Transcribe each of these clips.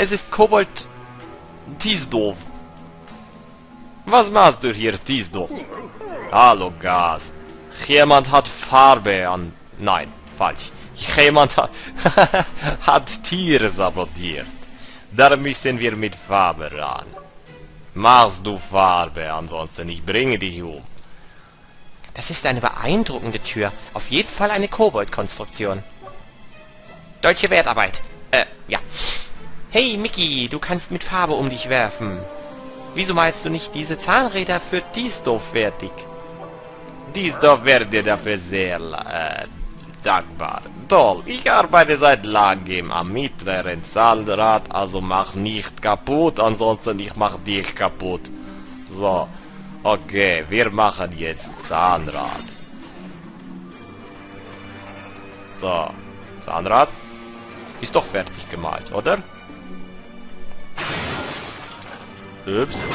es ist Kobold Tiesdorf. Was machst du hier, Tiesdorf? Hallo, Gas. Jemand hat Farbe an... Nein, falsch. Jemand hat, hat Tiere sabotiert. Da müssen wir mit Farbe ran. Machst du Farbe, ansonsten ich bringe dich um. Das ist eine beeindruckende Tür. Auf jeden Fall eine Kobold-Konstruktion. Deutsche Wertarbeit. Äh, ja. Hey, Mickey, du kannst mit Farbe um dich werfen. Wieso malst du nicht diese Zahnräder für Diesdorf fertig? Diesdorf wäre dir dafür sehr äh, dankbar. Toll, ich arbeite seit langem am mittleren Zahnrad, also mach nicht kaputt, ansonsten ich mach dich kaputt. So, okay, wir machen jetzt Zahnrad. So, Zahnrad ist doch fertig gemalt, oder? Ups.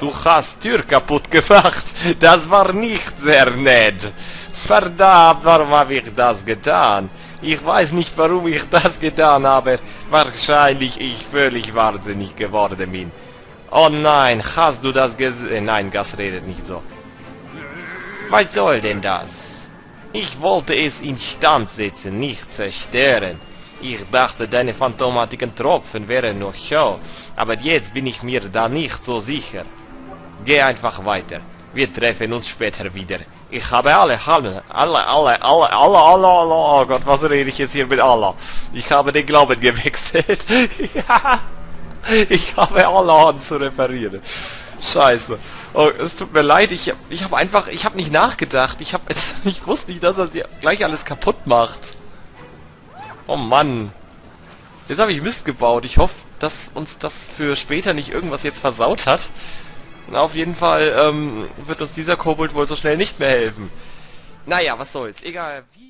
Du hast Tür kaputt gemacht. Das war nicht sehr nett. Verdammt, warum habe ich das getan? Ich weiß nicht, warum ich das getan habe. Wahrscheinlich ich völlig wahnsinnig geworden bin. Oh nein, hast du das gesehen? Nein, Gas redet nicht so. Was soll denn das? Ich wollte es instand setzen, nicht zerstören. Ich dachte, deine phantomatischen Tropfen wären nur Show, aber jetzt bin ich mir da nicht so sicher. Geh einfach weiter. Wir treffen uns später wieder. Ich habe alle Hallen, alle, alle, alle, alle, alle, alle, oh Gott, was rede ich jetzt hier mit Allah? Ich habe den Glauben gewechselt. ja. Ich habe alle Hand zu reparieren. Scheiße. Oh, es tut mir leid, ich, ich habe einfach, ich habe nicht nachgedacht. Ich, hab, ich wusste nicht, dass er dir gleich alles kaputt macht. Oh Mann. Jetzt habe ich Mist gebaut. Ich hoffe, dass uns das für später nicht irgendwas jetzt versaut hat. Na, auf jeden Fall ähm, wird uns dieser Kobold wohl so schnell nicht mehr helfen. Naja, was soll's. Egal wie...